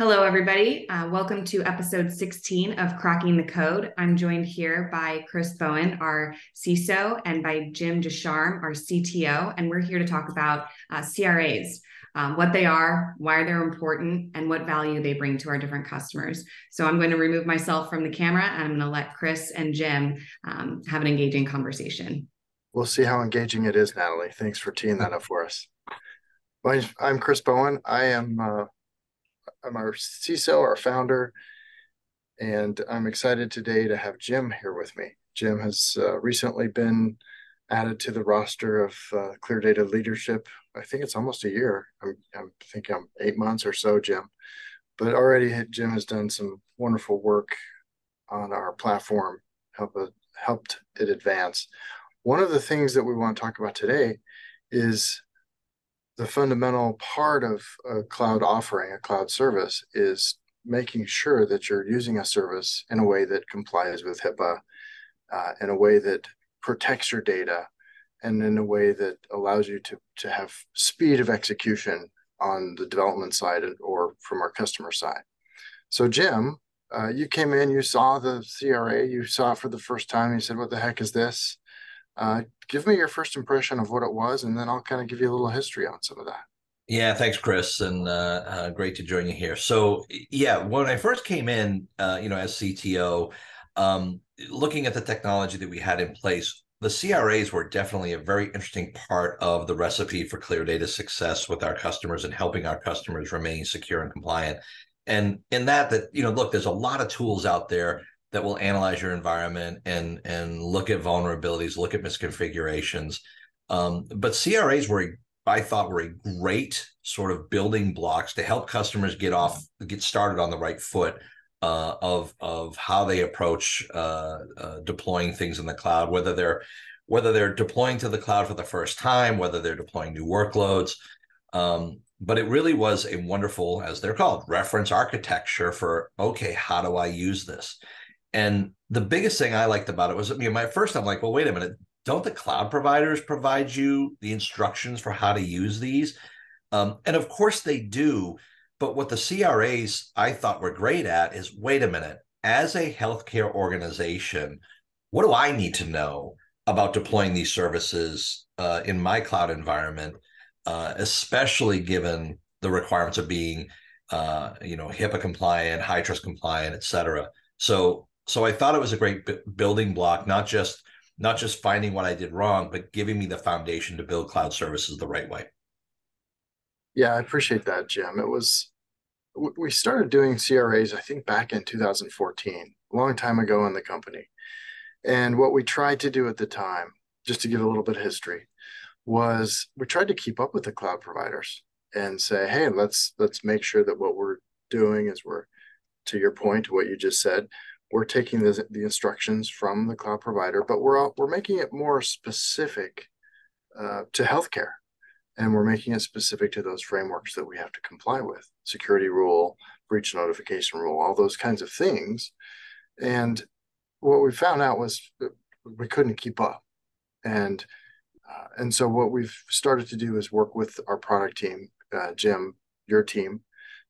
Hello, everybody. Uh, welcome to episode 16 of Cracking the Code. I'm joined here by Chris Bowen, our CISO, and by Jim Ducharme, our CTO. And we're here to talk about uh, CRAs, um, what they are, why they're important, and what value they bring to our different customers. So I'm going to remove myself from the camera and I'm going to let Chris and Jim um, have an engaging conversation. We'll see how engaging it is, Natalie. Thanks for teeing that up for us. I'm Chris Bowen. I am uh, I'm our CISO, our founder, and I'm excited today to have Jim here with me. Jim has uh, recently been added to the roster of uh, ClearData leadership. I think it's almost a year. I'm, I'm thinking I'm eight months or so, Jim. But already Jim has done some wonderful work on our platform, help it, helped it advance. One of the things that we want to talk about today is the fundamental part of a cloud offering, a cloud service, is making sure that you're using a service in a way that complies with HIPAA, uh, in a way that protects your data, and in a way that allows you to, to have speed of execution on the development side or from our customer side. So, Jim, uh, you came in, you saw the CRA, you saw it for the first time, you said, What the heck is this? Uh, give me your first impression of what it was, and then I'll kind of give you a little history on some of that. Yeah, thanks, Chris, and uh, uh, great to join you here. So, yeah, when I first came in, uh, you know, as CTO, um, looking at the technology that we had in place, the CRAs were definitely a very interesting part of the recipe for ClearData success with our customers and helping our customers remain secure and compliant. And in that, that you know, look, there's a lot of tools out there that will analyze your environment and and look at vulnerabilities, look at misconfigurations. Um, but CRAs were, I thought, were a great sort of building blocks to help customers get off, get started on the right foot uh, of of how they approach uh, uh, deploying things in the cloud, whether they're whether they're deploying to the cloud for the first time, whether they're deploying new workloads. Um, but it really was a wonderful, as they're called, reference architecture for okay, how do I use this? And the biggest thing I liked about it was, I mean, my first, I'm like, well, wait a minute, don't the cloud providers provide you the instructions for how to use these? Um, and of course they do. But what the CRAs I thought were great at is wait a minute, as a healthcare organization, what do I need to know about deploying these services uh, in my cloud environment, uh, especially given the requirements of being, uh, you know, HIPAA compliant, HITRUST compliant, et cetera. So so I thought it was a great b- building block, not just not just finding what I did wrong, but giving me the foundation to build cloud services the right way. Yeah, I appreciate that, Jim. It was we started doing CRAs, I think, back in 2014, a long time ago in the company. And what we tried to do at the time, just to give a little bit of history, was we tried to keep up with the cloud providers and say, hey, let's let's make sure that what we're doing is we're, to your point, what you just said, we're taking the, the instructions from the cloud provider, but we're we're making it more specific uh, to healthcare, and we're making it specific to those frameworks that we have to comply with: security rule, breach notification rule, all those kinds of things. And what we found out was we couldn't keep up, and uh, and so what we've started to do is work with our product team, uh, Jim, your team,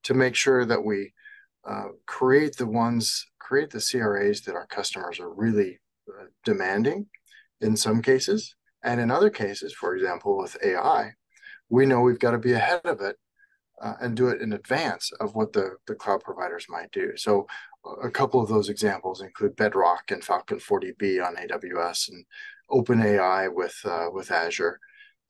to make sure that we uh, create the ones, create the CRAs that our customers are really uh, demanding in some cases. And in other cases, for example, with AI, we know we've got to be ahead of it uh, and do it in advance of what the, the cloud providers might do. So a couple of those examples include Bedrock and Falcon 40B on AWS and OpenAI with uh, with Azure.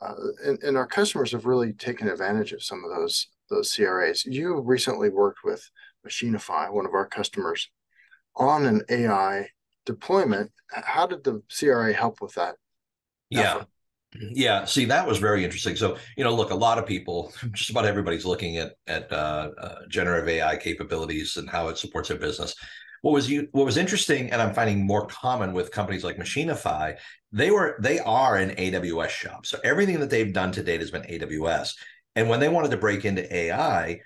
Uh, and, and our customers have really taken advantage of some of those those CRAs. You recently worked with Machinify, one of our customers, on an AI deployment. How did the CRA help with that? Yeah. Effort? Yeah, see, that was very interesting. So, you know, look, a lot of people, just about everybody's looking at at uh, uh, generative AI capabilities and how it supports their business. What was you? What was interesting, and I'm finding more common with companies like Machinify, they were they are an AWS shop. So everything that they've done to date has been AWS. And when they wanted to break into AI,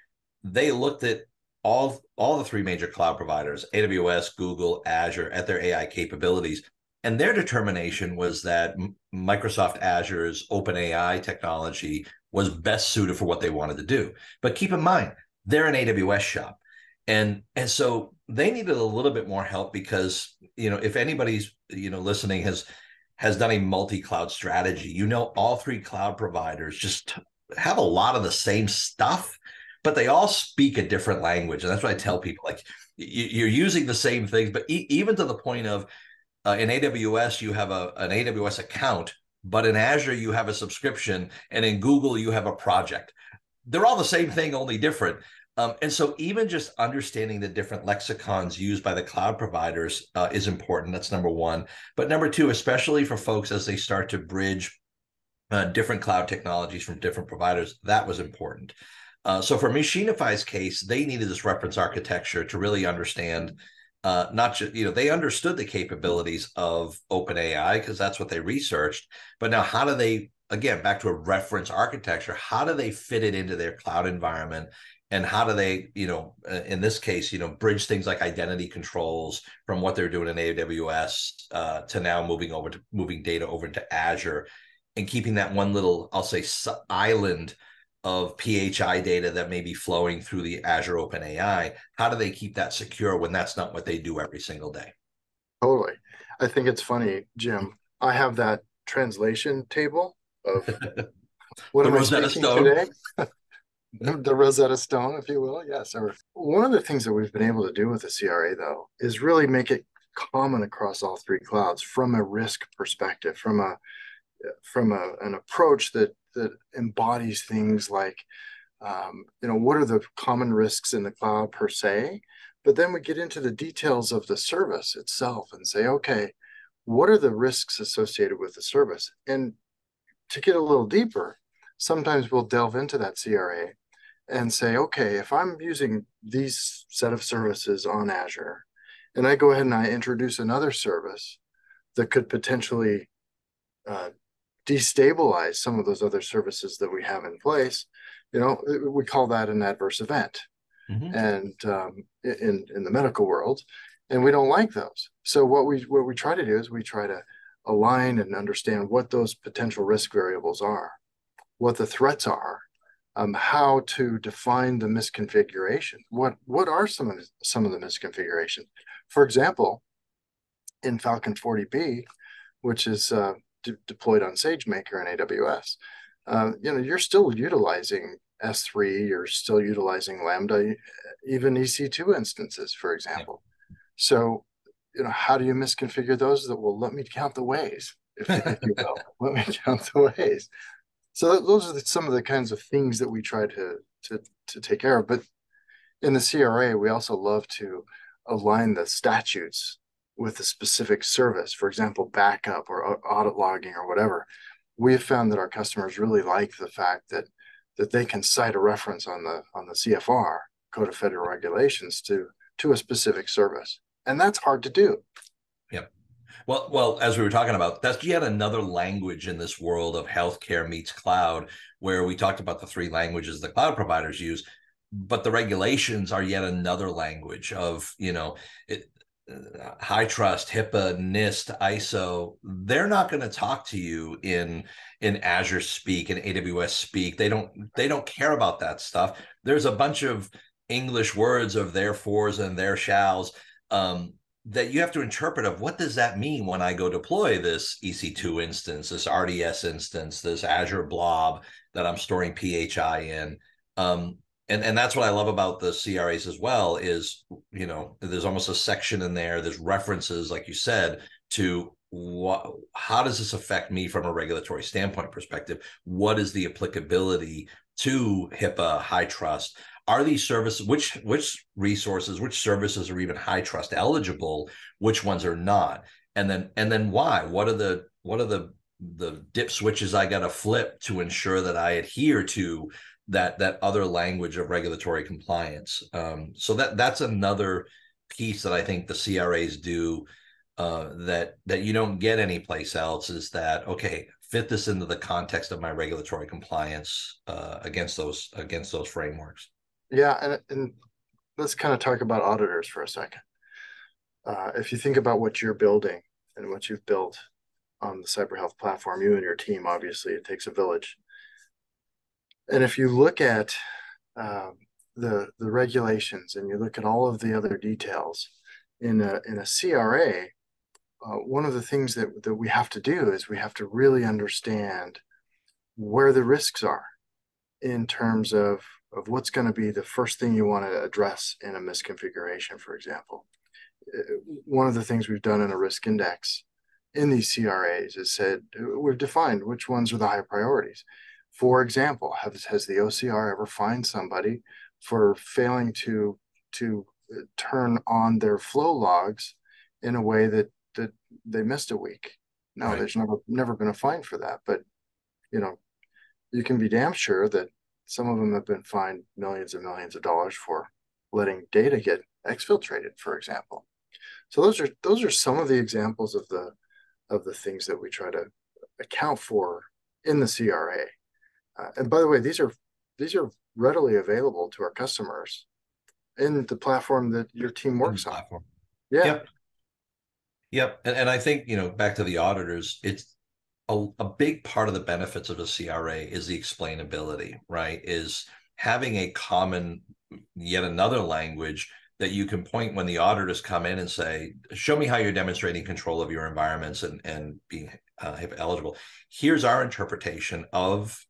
they looked at all all the three major cloud providers aws google azure at their ai capabilities. And their determination was that microsoft azure's open ai technology was best suited for what they wanted to do. But keep in mind they're an aws shop. And and so they needed a little bit more help because you know if anybody's you know listening has has done a multi-cloud strategy you know all three cloud providers just have a lot of the same stuff but they all speak a different language and that's what i tell people like you're using the same things but even to the point of uh, in aws you have a, an aws account but in azure you have a subscription and in google you have a project they're all the same thing only different um, and so, even just understanding the different lexicons used by the cloud providers uh, is important. That's number one. But number two, especially for folks as they start to bridge uh, different cloud technologies from different providers, that was important. Uh, so, for Machinify's case, they needed this reference architecture to really understand. Uh, not just you know they understood the capabilities of OpenAI because that's what they researched, but now how do they again back to a reference architecture? How do they fit it into their cloud environment and how do they you know uh, in this case you know bridge things like identity controls from what they're doing in aws uh, to now moving over to moving data over into azure and keeping that one little i'll say island of phi data that may be flowing through the azure open ai how do they keep that secure when that's not what they do every single day totally i think it's funny jim i have that translation table of what am I speaking today? the Rosetta Stone, if you will. Yes. Or one of the things that we've been able to do with the CRA, though, is really make it common across all three clouds from a risk perspective, from a from a, an approach that that embodies things like, um, you know, what are the common risks in the cloud per se, but then we get into the details of the service itself and say, okay, what are the risks associated with the service? And to get a little deeper, sometimes we'll delve into that CRA and say, okay, if I'm using these set of services on Azure, and I go ahead and I introduce another service that could potentially uh, destabilize some of those other services that we have in place, you know, we call that an adverse event, mm-hmm. and um, in in the medical world, and we don't like those. So what we what we try to do is we try to align and understand what those potential risk variables are, what the threats are, um, how to define the misconfiguration. What what are some of the, some of the misconfigurations? For example, in Falcon 40B, which is uh, de- deployed on SageMaker and AWS, uh, you know you're still utilizing S3, you're still utilizing Lambda, even EC2 instances, for example. So, you know, how do you misconfigure those? That will let me count the ways, if, if you will. let me count the ways so those are the, some of the kinds of things that we try to to to take care of but in the cra we also love to align the statutes with a specific service for example backup or audit logging or whatever we have found that our customers really like the fact that that they can cite a reference on the on the cfr code of federal regulations to to a specific service. And that's hard to do. Yep. Well, well, as we were talking about, that's yet another language in this world of healthcare meets cloud, where we talked about the three languages the cloud providers use, but the regulations are yet another language of you know it, uh, trust HIPAA, NIST, ISO. They're not going to talk to you in in Azure speak and AWS speak. They don't they don't care about that stuff. There's a bunch of English words of their therefores and their shalls. Um, that you have to interpret of what does that mean when I go deploy this EC2 instance, this RDS instance, this Azure blob that I'm storing PHI in. Um, and, and that's what I love about the CRAs as well is, you know, there's almost a section in there, there's references, like you said, to what how does this affect me from a regulatory standpoint perspective? What is the applicability to HIPAA, HITRUST? Are these services which which resources which services are even HITRUST eligible? Which ones are not? And then and then why? What are the what are the the dip switches i got to flip to ensure that i adhere to that that other language of regulatory compliance um, so that that's another piece that i think the cras do uh, that that you don't get anyplace else is that okay fit this into the context of my regulatory compliance uh, against those against those frameworks yeah, and and let's kind of talk about auditors for a second. Uh, if you think about what you're building and what you've built on the cyber health platform, you and your team, obviously, it takes a village. And if you look at um, the the regulations and you look at all of the other details in a in a CRA, uh, one of the things that that we have to do is we have to really understand where the risks are in terms of of what's going to be the first thing you want to address in a misconfiguration, for example. Uh, one of the things we've done in a risk index in these CRAs is said we've defined which ones are the high priorities. For example, has, has the OCR ever fined somebody for failing to to uh, turn on their flow logs in a way that that they missed a week? No, right. there's never never been a fine for that. But you know, you can be damn sure that some of them have been fined millions and millions of dollars for letting data get exfiltrated, for example. So those are those are some of the examples of the of the things that we try to account for in the CRA. Uh, and by the way, these are these are readily available to our customers in the platform that your team works on. Yeah. Yep. Yep. And, and I think, you know, back to the auditors, it's a, a big part of the benefits of a CRA is the explainability, right? Is having a common, yet another language that you can point when the auditors come in and say, "Show me how you're demonstrating control of your environments and and being uh, eligible." Here's our interpretation of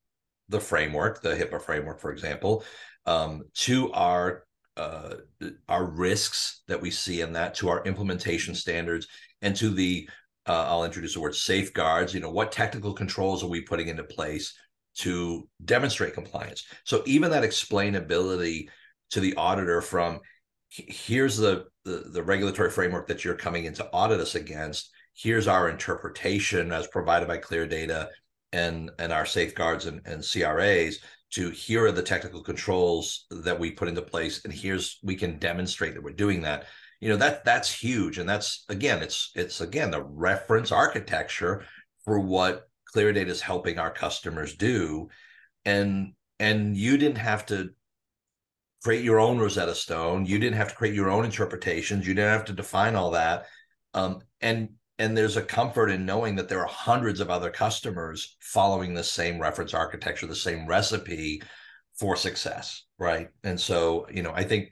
the framework, the HIPAA framework, for example, um, to our uh, our risks that we see in that, to our implementation standards, and to the uh, I'll introduce the word safeguards. You know, what technical controls are we putting into place to demonstrate compliance? So even that explainability to the auditor from here's the, the, the regulatory framework that you're coming in to audit us against here's our interpretation as provided by ClearData and and our safeguards and, and cras to here are the technical controls that we put into place and here's we can demonstrate that we're doing that you know that that's huge and that's again it's it's again the reference architecture for what ClearData is helping our customers do and and you didn't have to create your own Rosetta Stone. You didn't have to create your own interpretations. You didn't have to define all that. Um, and and there's a comfort in knowing that there are hundreds of other customers following the same reference architecture, the same recipe for success, right? And so, you know, I think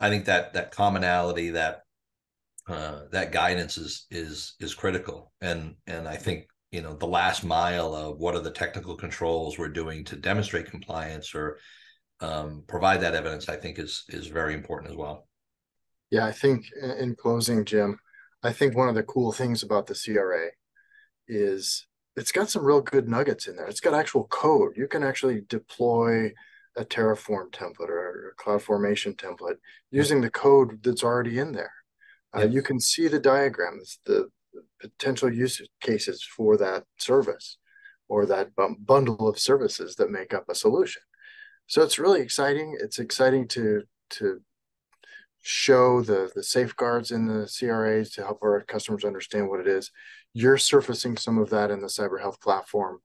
I think that that commonality, that uh, that guidance is is is critical. And and I think you know the last mile of what are the technical controls we're doing to demonstrate compliance or um, provide that evidence, I think is is very important as well. Yeah, I think in closing, Jim, I think one of the cool things about the CRA is it's got some real good nuggets in there. It's got actual code. You can actually deploy a Terraform template or a CloudFormation template using the code that's already in there. Uh, You can see the diagrams, the potential use cases for that service or that bundle of services that make up a solution so it's really exciting. It's exciting to to show the the safeguards in the CRAs to help our customers understand what it is. You're surfacing some of that in the cyber health platform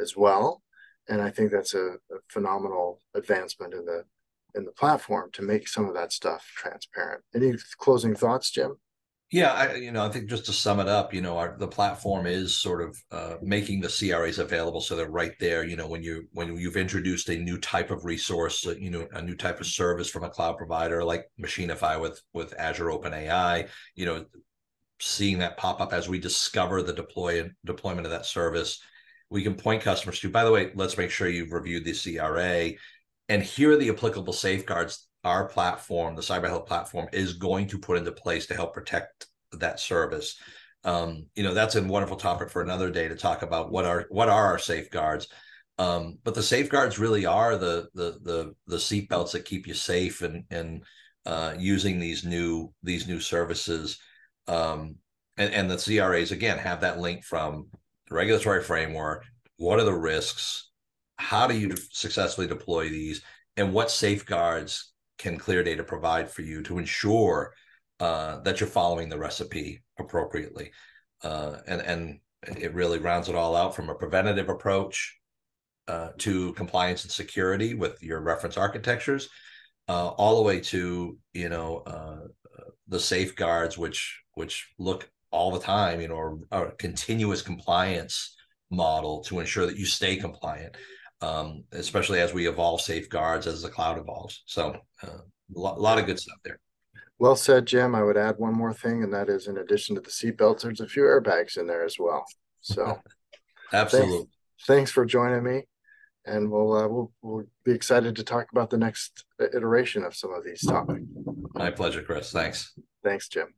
as well, and I think that's a, a phenomenal advancement in the in the platform to make some of that stuff transparent. Any closing thoughts, Jim? Yeah, I, you know, I think just to sum it up, you know, our, the platform is sort of uh, making the CRAs available, so they're right there. You know, when you when you've introduced a new type of resource, uh, you know, a new type of service from a cloud provider like Machinify with with Azure OpenAI, you know, seeing that pop up as we discover the deploy deployment of that service, we can point customers to. By the way, let's make sure you've reviewed the CRA, and here are the applicable safeguards our platform, the cyber health platform, is going to put into place to help protect that service. Um, you know, that's a wonderful topic for another day to talk about what are what are our safeguards. Um, but the safeguards really are the the the the seatbelts that keep you safe and and uh, using these new these new services. Um, and, and the CRAs again have that link from the regulatory framework. What are the risks? How do you successfully deploy these? And what safeguards can ClearData provide for you to ensure uh, that you're following the recipe appropriately? Uh, and and it really rounds it all out from a preventative approach uh, to compliance and security with your reference architectures, uh, all the way to you know uh, the safeguards which which look all the time, you know, a continuous compliance model to ensure that you stay compliant. Um, especially as we evolve safeguards as the cloud evolves. So uh, a lot, lot of good stuff there. Well said, Jim. I would add one more thing, and that is in addition to the seatbelts, there's a few airbags in there as well. So absolutely. Thanks, thanks for joining me. And we'll, uh, we'll we'll be excited to talk about the next iteration of some of these topics. My pleasure, Chris. Thanks. Thanks, Jim.